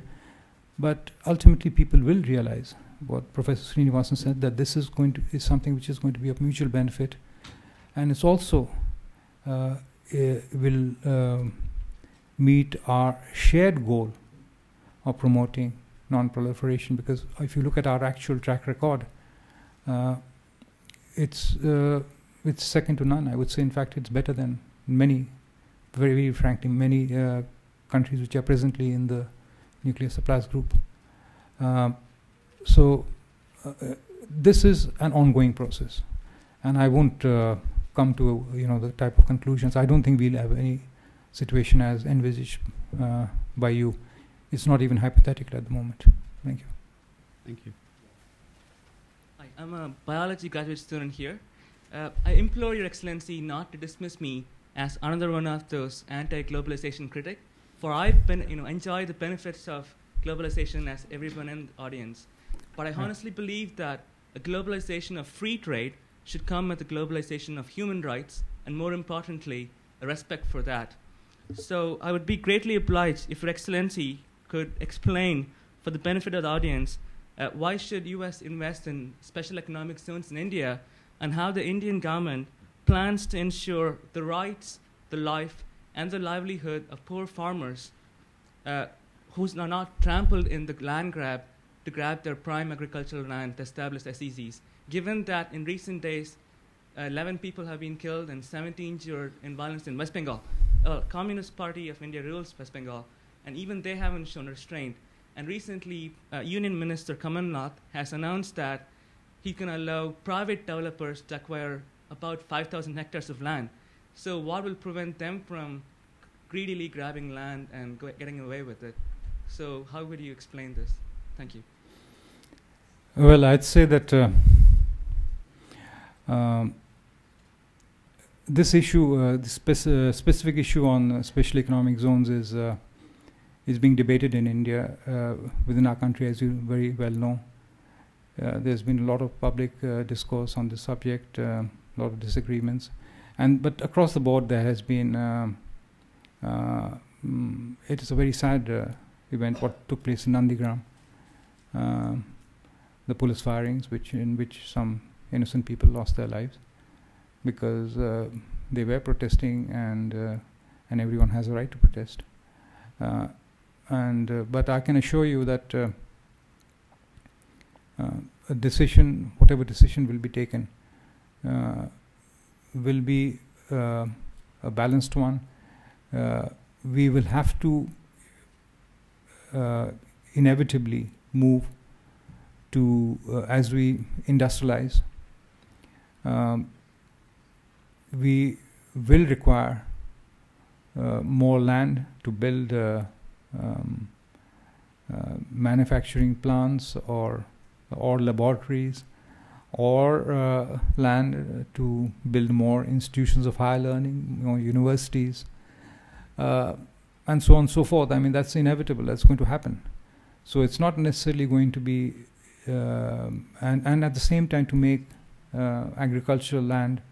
Speaker 2: But ultimately, people will realize what Professor Srinivasan said that this is going to is something which is going to be of mutual benefit, and it's also uh, will uh, meet our shared goal of promoting non-proliferation because if you look at our actual track record, uh, it's uh, it's second to none. I would say, in fact, it's better than many, very, very frankly, many uh, countries which are presently in the nuclear suppliers group. Uh, so uh, this is an ongoing process, and I won't uh, come to you know the type of conclusions. I don't think we'll have any situation as envisaged uh, by you. It's not even hypothetical at the moment. Thank you.
Speaker 5: Thank you.
Speaker 6: Hi, I'm a biology graduate student here. Uh, I implore Your Excellency not to dismiss me as another one of those anti-globalization critic, for I ben- you know, enjoy the benefits of globalization as everyone in the audience. But I honestly believe that a globalization of free trade should come with a globalization of human rights, and more importantly, a respect for that. So I would be greatly obliged if Your Excellency could explain, for the benefit of the audience, uh, why should U.S. invest in special economic zones in India, and how the Indian government plans to ensure the rights, the life, and the livelihood of poor farmers uh, who are not trampled in the land grab to grab their prime agricultural land to establish SEZs. Given that in recent days, uh, 11 people have been killed and 17 injured in violence in West Bengal. Uh, Communist Party of India rules West Bengal, and even they haven't shown restraint. And recently, uh, Union Minister Kamal Nath has announced that he can allow private developers to acquire about 5,000 hectares of land. So, what will prevent them from greedily grabbing land and getting away with it? So, how would you explain this? Thank you.
Speaker 2: Well, I'd say that uh, um, this issue, uh, the spec- uh, specific issue on special economic zones, is uh, is being debated in India uh, within our country, as you very well know. Uh, there's been a lot of public discourse on the subject, a lot of disagreements, and but across the board there has been. Um, uh, mm, it is a very sad uh, event what took place in Nandigram. The police firings, which in which some innocent people lost their lives because uh, they were protesting, and uh, and everyone has a right to protest. Uh, and uh, but I can assure you that uh, uh, a decision, whatever decision will be taken, uh, will be uh, a balanced one. Uh, we will have to uh, inevitably move to uh, as we industrialize um, we will require uh, more land to build uh, um, uh, manufacturing plants or or laboratories or uh, land uh, to build more institutions of higher learning universities uh, and so on and so forth. I mean that's inevitable. That's going to happen. So it's not necessarily going to be um, and and at the same time to make uh, agricultural land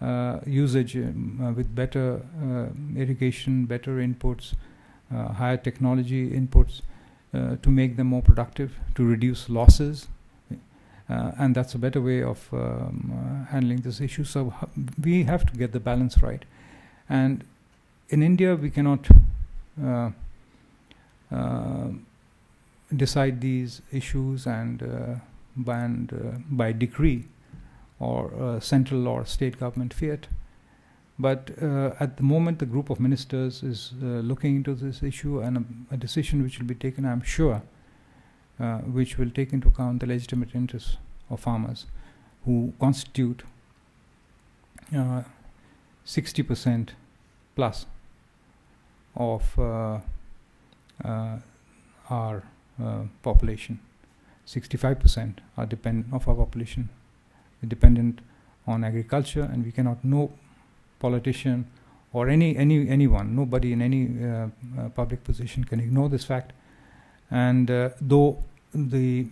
Speaker 2: uh, usage um, uh, with better uh, irrigation, better inputs, uh, higher technology inputs uh, to make them more productive, to reduce losses, uh, and that's a better way of um, uh, handling this issue. So we have to get the balance right, and in India we cannot. Uh, uh, decide these issues and uh, by, and, uh, by decree or central or state government fiat. But at the moment, the group of ministers is looking into this issue, and a, a decision which will be taken, I'm sure, uh, which will take into account the legitimate interests of farmers, who constitute uh, 60% plus of uh, uh, our uh, population. 65% are depend of our population dependent on agriculture, and we cannot no politician or any any anyone, nobody in any uh, uh, public position can ignore this fact. And uh, though the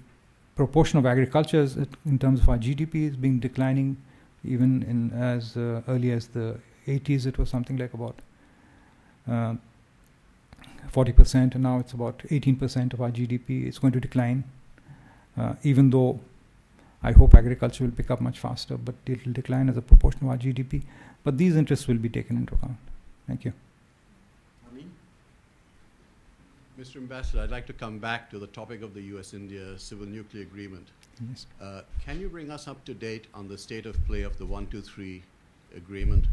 Speaker 2: proportion of agriculture in terms of our GDP is being declining, even in as uh, early as the 80s, it was something like about. Uh, 40% and now it's about 18% of our GDP. It's going to decline, uh, even though I hope agriculture will pick up much faster, but it will decline as a proportion of our GDP. But these interests will be taken into account. Thank you.
Speaker 7: Mr. Ambassador, I'd like to come back to the topic of the U.S. India Civil Nuclear Agreement.
Speaker 2: Yes.
Speaker 7: Uh, can you bring us up to date on the state of play of the 123 agreement?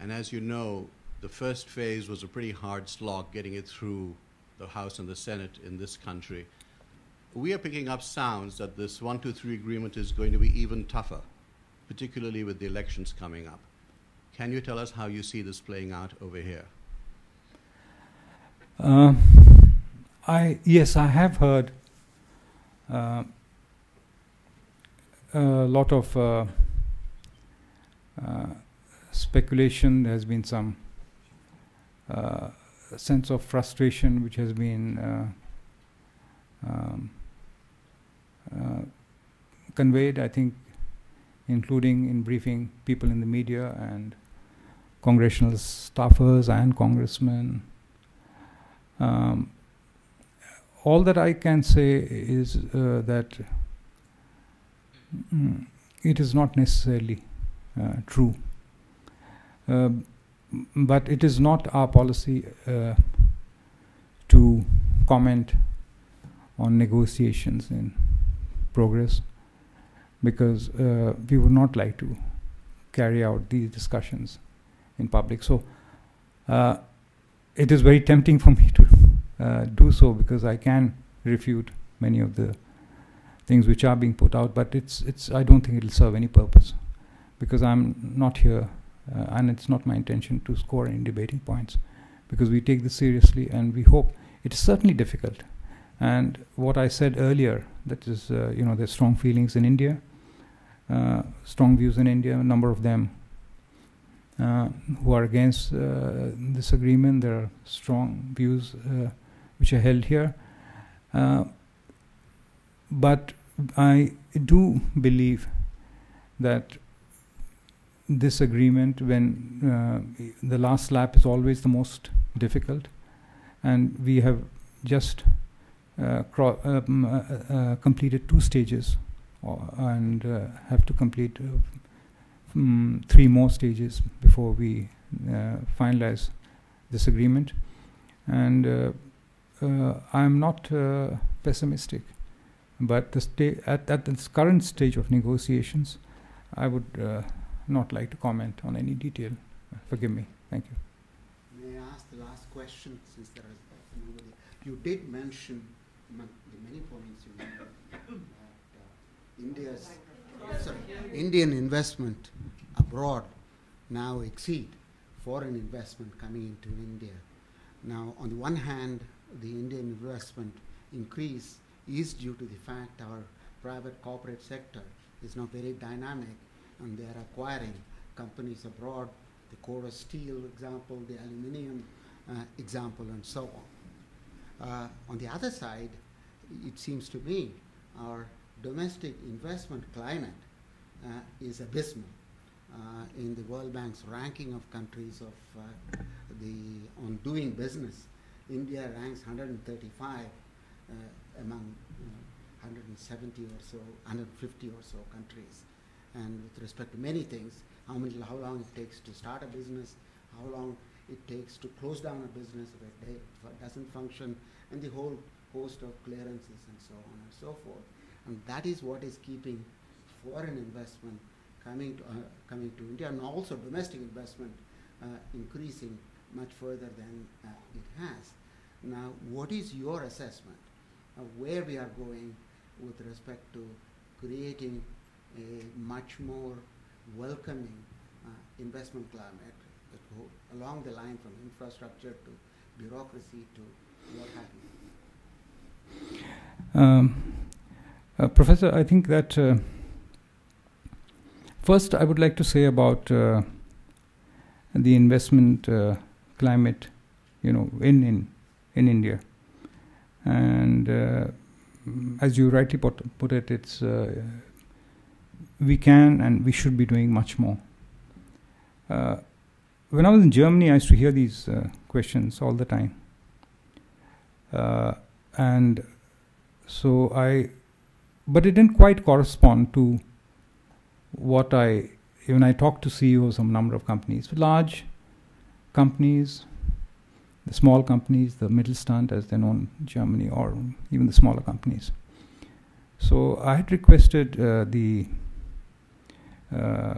Speaker 7: And as you know, the first phase was a pretty hard slog getting it through the House and the Senate in this country. We are picking up sounds that this 123 agreement is going to be even tougher, particularly with the elections coming up. Can you tell us how you see this playing out over here?
Speaker 2: Uh, I yes, I have heard uh, a lot of uh, uh, speculation. There has been some uh, sense of frustration which has been uh, um, uh, conveyed. I think, including in briefing people in the media and congressional staffers and congressmen. Um, all that I can say is uh, that mm, it is not necessarily uh, true. Uh, but it is not our policy uh, to comment on negotiations in progress because uh, we would not like to carry out these discussions in public. So uh, it is very tempting for me to uh, do so because I can refute many of the things which are being put out, but it's it's I don't think it'll serve any purpose because I'm not here uh, and it's not my intention to score any debating points because we take this seriously and we hope it is certainly difficult. And what I said earlier, that is, uh, you know, there's strong feelings in India, uh, strong views in India, a number of them uh, who are against uh, this agreement. There are strong views which are held here. Uh, but I do believe that this agreement, when uh, the last lap is always the most difficult, and we have just uh, um, uh, uh, completed two stages and uh, have to complete mm, three more stages before we finalize this agreement. And Uh, I'm not uh, pessimistic, but the sta- at, at this current stage of negotiations, I would uh, not like to comment on any detail. Forgive me. Thank you.
Speaker 1: May I ask the last question since there is nobody? You did mention the many points you made that uh, India's sorry, Indian investment abroad now exceed foreign investment coming into India. Now, on the one hand, the Indian investment increase is due to the fact our private corporate sector is now very dynamic and they are acquiring companies abroad, the Corus Steel example, the aluminium uh, example, and so on. Uh, on the other side, it seems to me our domestic investment climate uh, is abysmal. Uh, in the World Bank's ranking of countries of uh, the on doing business, India ranks 135 uh, among 170 or so, 150 or so countries and with respect to many things, how, many, how long it takes to start a business, how long it takes to close down a business if it doesn't function, and the whole host of clearances and so on and so forth. And that is what is keeping foreign investment coming to, uh, coming to India and also domestic investment uh, increasing much further than uh, it has. Now, what is your assessment of where we are going with respect to creating a much more welcoming uh, investment climate along the line from infrastructure to bureaucracy to what have
Speaker 2: you. Um, uh, Professor, I think that uh, first I would like to say about uh, the investment uh, climate, you know, in in in India, and uh, as you rightly put, put it, it's we can and we should be doing much more. Uh, when I was in Germany, I used to hear these uh, questions all the time. Uh, and so I, but it didn't quite correspond to what I, when I talked to CEOs of a number of companies, large companies, the small companies, the Mittelstand, as they're known in Germany, or even the smaller companies. So I had requested uh, the uh,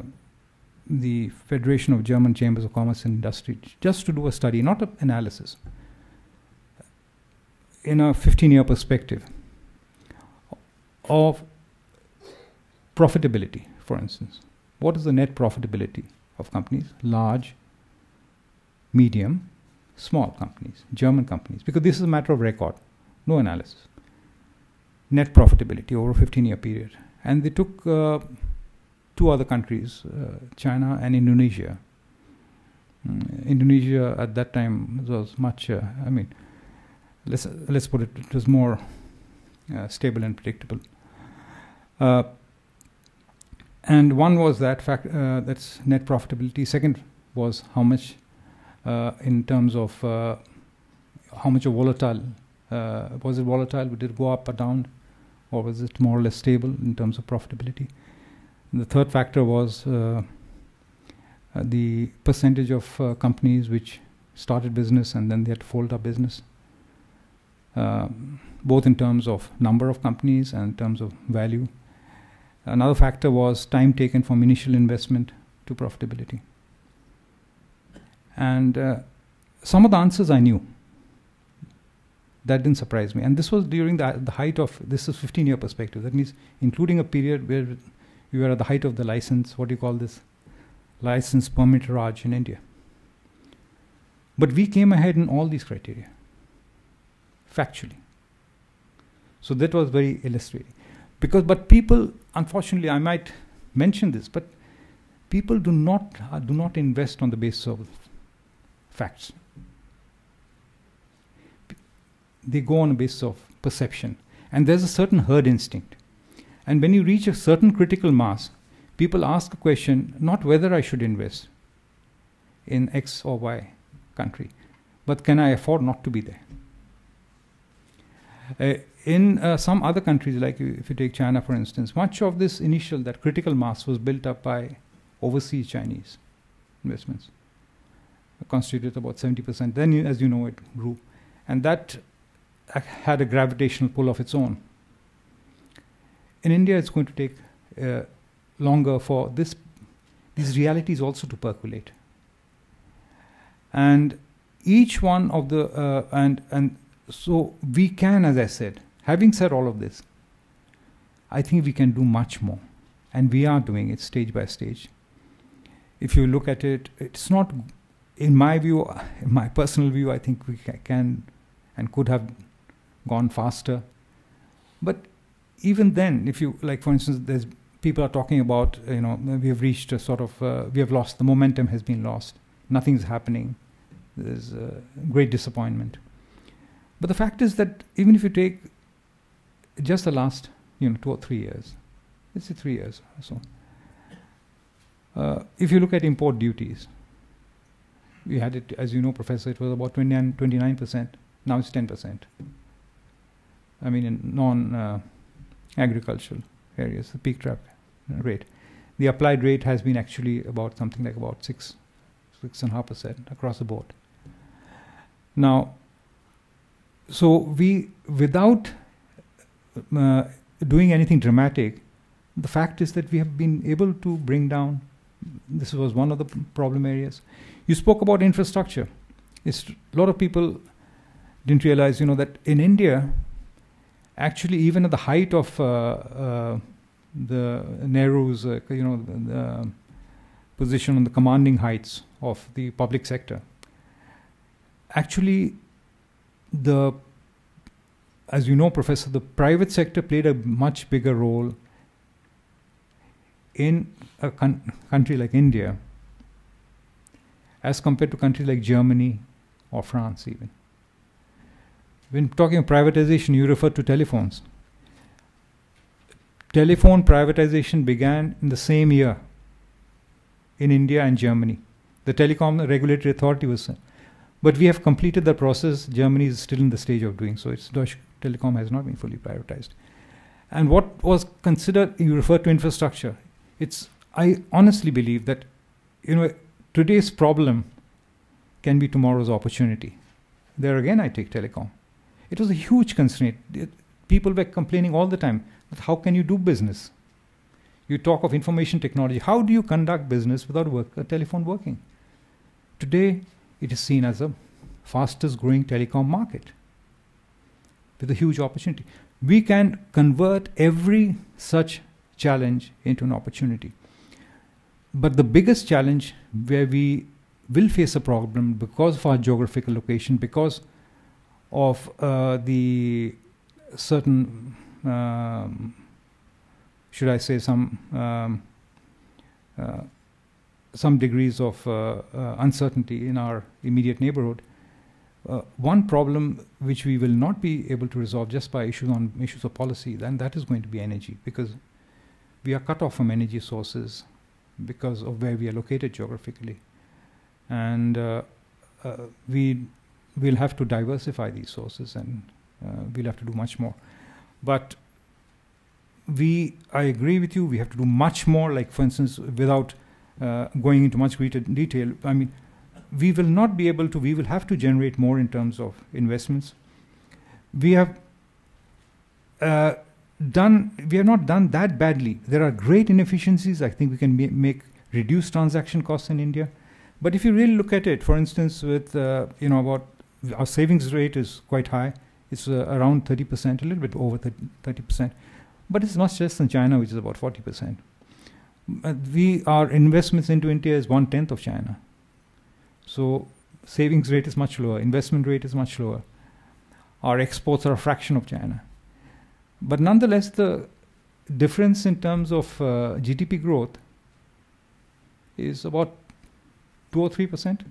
Speaker 2: the Federation of German Chambers of Commerce and Industry just to do a study, not an analysis, in a 15-year perspective of profitability, for instance. What is the net profitability of companies? Large, medium, small companies, German companies, because this is a matter of record, no analysis. Net profitability over a 15 year period. And they took uh, two other countries, uh, China and Indonesia. Mm, Indonesia at that time was much, uh, I mean, let's, let's put it, it was more uh, stable and predictable. Uh, and one was that fact, uh, that's net profitability. Second was how much in terms of uh, how much of volatile uh, was it volatile? Did it go up or down, or was it more or less stable in terms of profitability? And the third factor was the percentage of companies which started business and then they had to fold up business. Um, both in terms of number of companies and in terms of value. Another factor was time taken from initial investment to profitability. And uh, some of the answers I knew. That didn't surprise me. And this was during the, the height of, this is 15 year perspective. That means including a period where we were at the height of the license, what do you call this? License permit Raj in India. But we came ahead in all these criteria, factually. So that was very illustrating. Because, but people, unfortunately, I might mention this, but people do not, uh, do not invest on the basis of facts. They go on a basis of perception. And there's a certain herd instinct. And when you reach a certain critical mass, people ask a question not whether I should invest in X or Y country, but can I afford not to be there? Uh, in uh, some other countries, like if you take China for instance, much of this initial, that critical mass was built up by overseas Chinese investments constituted about 70%. Then, as you know, it grew. And that had a gravitational pull of its own. In India, it's going to take uh, longer for this, these realities also to percolate. And each one of the, uh, and, and so we can, as I said, having said all of this, I think we can do much more. And we are doing it stage by stage. If you look at it, it's not in my view, in my personal view, I think we can and could have gone faster. But even then, if you like, for instance, there's people are talking about, you know, we have reached a sort of, uh, we have lost the momentum has been lost. Nothing's happening. There's great disappointment. But the fact is that even if you take just the last, you know, two or three years, let's say three years or so, uh, if you look at import duties, we had it, as you know, Professor, it was about 29, 29%. Now it's 10%. I mean, in non uh, agricultural areas, the peak tariff rate. The applied rate has been actually about something like about 6, 6.5% across the board. Now, so we, without uh, doing anything dramatic, the fact is that we have been able to bring down, this was one of the problem areas. You spoke about infrastructure. It's, a lot of people didn't realize, you know, that in India, actually, even at the height of uh, uh, the Nehru's, uh, you know, the, the position on the commanding heights of the public sector, actually, the as you know, Professor, the private sector played a much bigger role in a con- country like India as compared to countries like Germany or France, even. When talking of privatization, you refer to telephones. Telephone privatization began in the same year in India and Germany. The Telecom Regulatory Authority was. But we have completed the process. Germany is still in the stage of doing so. It's Deutsche Telekom has not been fully privatized. And what was considered, you refer to infrastructure. It's I honestly believe that you know today's problem can be tomorrow's opportunity. there again I take telecom. It was a huge constraint. People were complaining all the time. But how can you do business? You talk of information technology. How do you conduct business without work, a telephone working? Today, it is seen as a fastest growing telecom market with a huge opportunity. We can convert every such challenge into an opportunity. But the biggest challenge where we will face a problem because of our geographical location, because of uh, the certain, um, should I say, some um, uh, some degrees of uh, uh, uncertainty in our immediate neighborhood. Uh, one problem which we will not be able to resolve just by issues on issues of policy, then that is going to be energy, because we are cut off from energy sources because of where we are located geographically, and uh, uh, we will have to diversify these sources, and uh, we'll have to do much more. But we, I agree with you. We have to do much more. Like for instance, without uh, going into much greater detail, I mean, we will not be able to. We will have to generate more in terms of investments. We have uh, done. We have not done that badly. There are great inefficiencies. I think we can ma- make reduce transaction costs in India. But if you really look at it, for instance, with uh, you know about our savings rate is quite high. It's uh, around 30%, a little bit over 30%. But it's not just in China, which is about 40%. Uh, we our investments into India is one tenth of China. So savings rate is much lower, investment rate is much lower. Our exports are a fraction of China. But nonetheless, the difference in terms of uh, GDP growth is about two or three percent.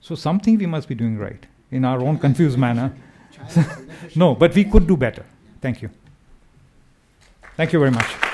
Speaker 2: So something we must be doing right in our own confused manner. (laughs) No, but we could do better. Thank you. Thank you very much.